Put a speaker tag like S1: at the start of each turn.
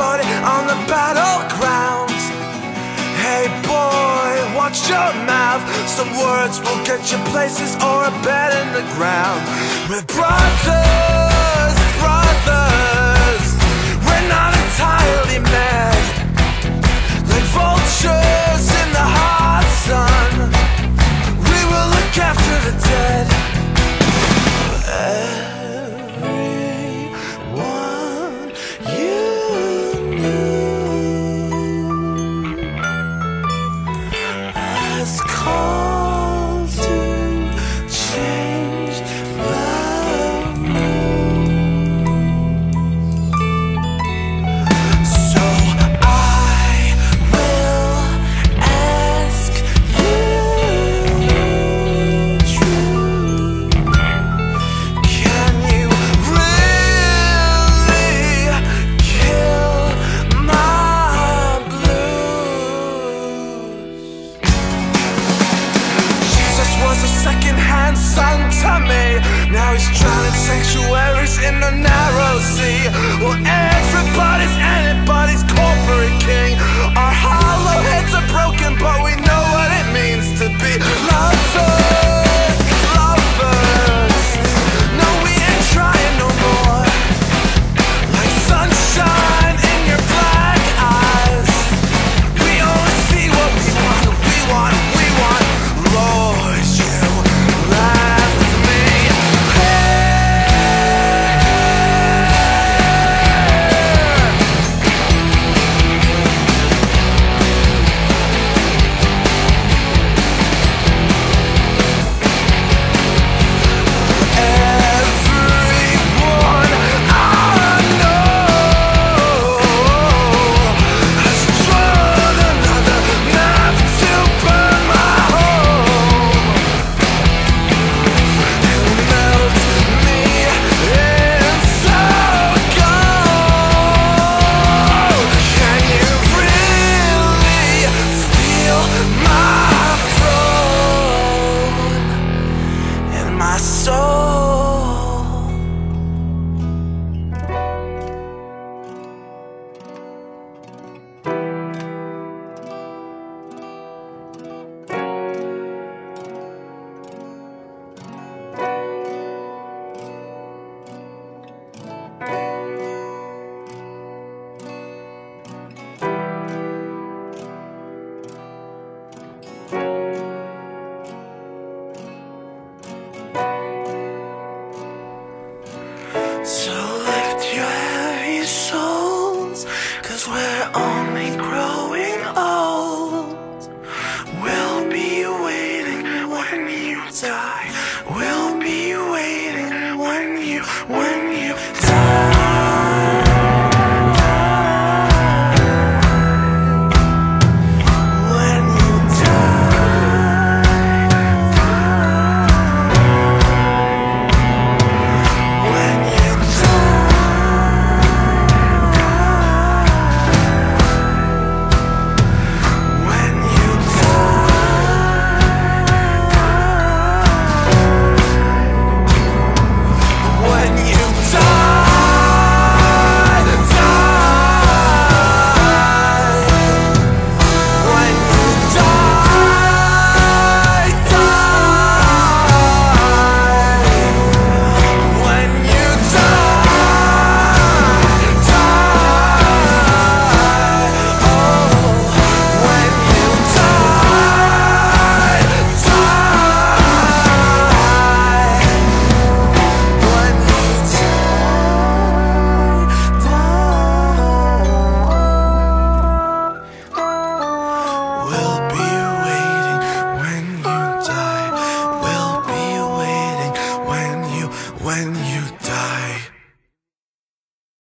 S1: body on the battleground. Hey boy, watch your mouth. Some words will get you places or a bed in the ground. We're brothers. just try. we're only growing old.